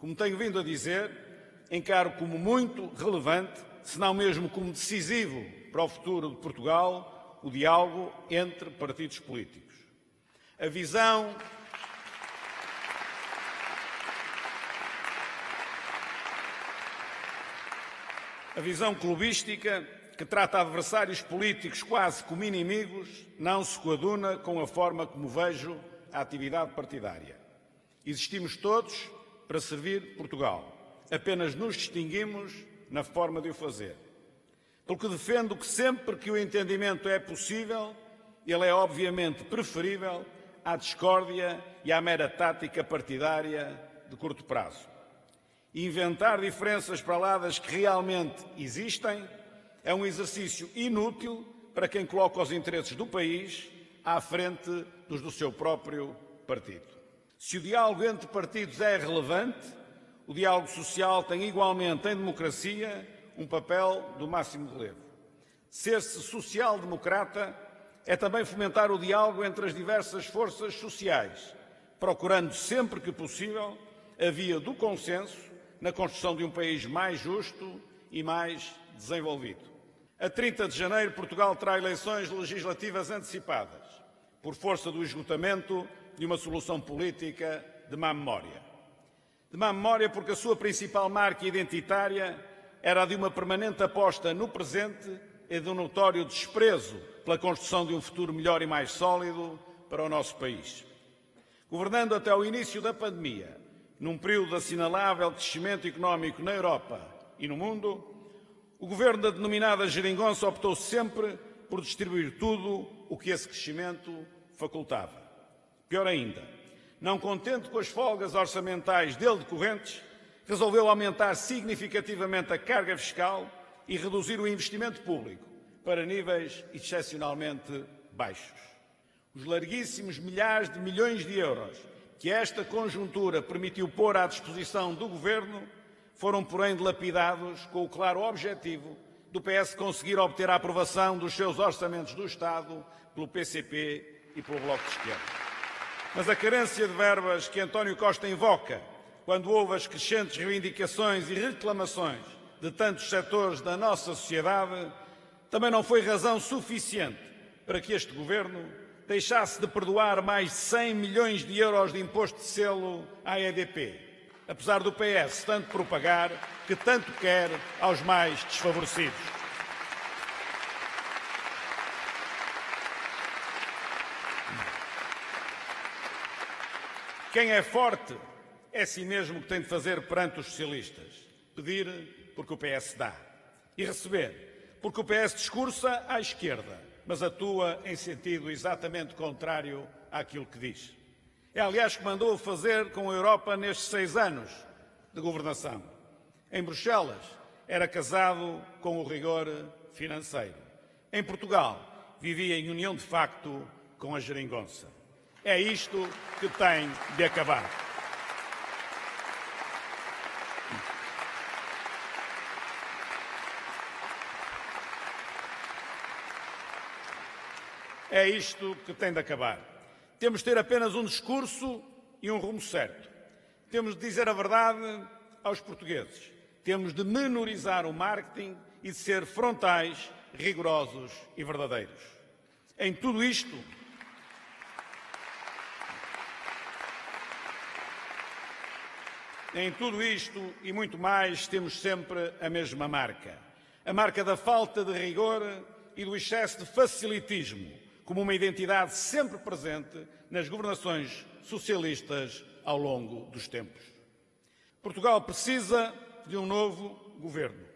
Como tenho vindo a dizer, encaro como muito relevante, se não mesmo como decisivo para o futuro de Portugal, o diálogo entre partidos políticos. A visão. A visão clubística, que trata adversários políticos quase como inimigos, não se coaduna com a forma como vejo a atividade partidária. Existimos todos para servir Portugal. Apenas nos distinguimos na forma de o fazer. Porque defendo que sempre que o entendimento é possível, ele é obviamente preferível à discórdia e à mera tática partidária de curto prazo. Inventar diferenças para lá das que realmente existem é um exercício inútil para quem coloca os interesses do país à frente dos do seu próprio partido. Se o diálogo entre partidos é relevante, o diálogo social tem igualmente em democracia um papel do máximo relevo. Ser-se social-democrata é também fomentar o diálogo entre as diversas forças sociais, procurando sempre que possível a via do consenso na construção de um país mais justo e mais desenvolvido. A 30 de janeiro, Portugal terá eleições legislativas antecipadas, por força do esgotamento de uma solução política de má memória. De má memória porque a sua principal marca identitária era a de uma permanente aposta no presente e de um notório desprezo pela construção de um futuro melhor e mais sólido para o nosso país. Governando até o início da pandemia, num período de assinalável crescimento económico na Europa e no mundo, o governo da denominada geringonça optou sempre por distribuir tudo o que esse crescimento facultava. Pior ainda, não contente com as folgas orçamentais dele decorrentes, resolveu aumentar significativamente a carga fiscal e reduzir o investimento público para níveis excepcionalmente baixos. Os larguíssimos milhares de milhões de euros que esta conjuntura permitiu pôr à disposição do Governo foram, porém, dilapidados com o claro objetivo do PS conseguir obter a aprovação dos seus orçamentos do Estado pelo PCP e pelo Bloco de Esquerda. Mas a carência de verbas que António Costa invoca quando houve as crescentes reivindicações e reclamações de tantos setores da nossa sociedade, também não foi razão suficiente para que este Governo deixasse de perdoar mais de 100 milhões de euros de imposto de selo à EDP, apesar do PS tanto propagar que tanto quer aos mais desfavorecidos. Quem é forte é si mesmo que tem de fazer perante os socialistas. Pedir porque o PS dá. E receber porque o PS discursa à esquerda mas atua em sentido exatamente contrário àquilo que diz. É, aliás, que mandou fazer com a Europa nestes seis anos de governação. Em Bruxelas, era casado com o rigor financeiro. Em Portugal, vivia em união de facto com a geringonça. É isto que tem de acabar. É isto que tem de acabar. Temos de ter apenas um discurso e um rumo certo. Temos de dizer a verdade aos portugueses. Temos de menorizar o marketing e de ser frontais, rigorosos e verdadeiros. Em tudo isto, Em tudo isto e muito mais, temos sempre a mesma marca. A marca da falta de rigor e do excesso de facilitismo, como uma identidade sempre presente nas governações socialistas ao longo dos tempos. Portugal precisa de um novo governo.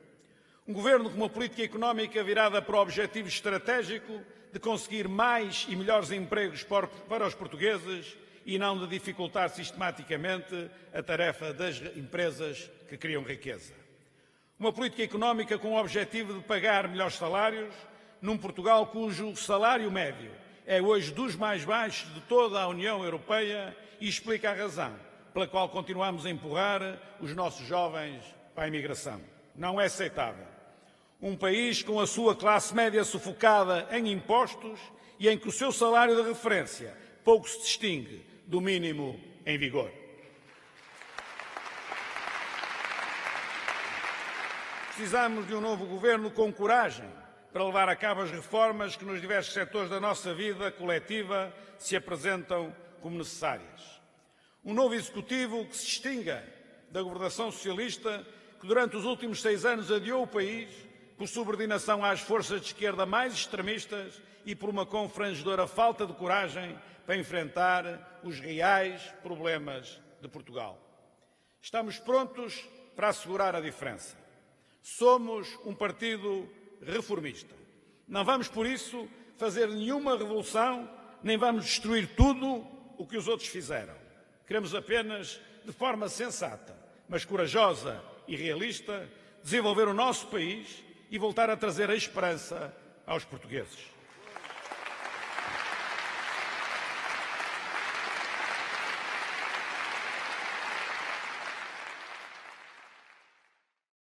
Um governo com uma política económica virada para o objetivo estratégico de conseguir mais e melhores empregos para os portugueses e não de dificultar sistematicamente a tarefa das empresas que criam riqueza. Uma política económica com o objetivo de pagar melhores salários, num Portugal cujo salário médio é hoje dos mais baixos de toda a União Europeia e explica a razão pela qual continuamos a empurrar os nossos jovens para a imigração. Não é aceitável. Um país com a sua classe média sufocada em impostos e em que o seu salário de referência pouco se distingue do mínimo em vigor. Precisamos de um novo governo com coragem para levar a cabo as reformas que nos diversos setores da nossa vida coletiva se apresentam como necessárias. Um novo executivo que se distinga da governação socialista que durante os últimos seis anos adiou o país por subordinação às forças de esquerda mais extremistas e por uma confrangedora falta de coragem para enfrentar os reais problemas de Portugal. Estamos prontos para assegurar a diferença. Somos um partido reformista. Não vamos, por isso, fazer nenhuma revolução, nem vamos destruir tudo o que os outros fizeram. Queremos apenas, de forma sensata, mas corajosa e realista, desenvolver o nosso país e voltar a trazer a esperança aos portugueses.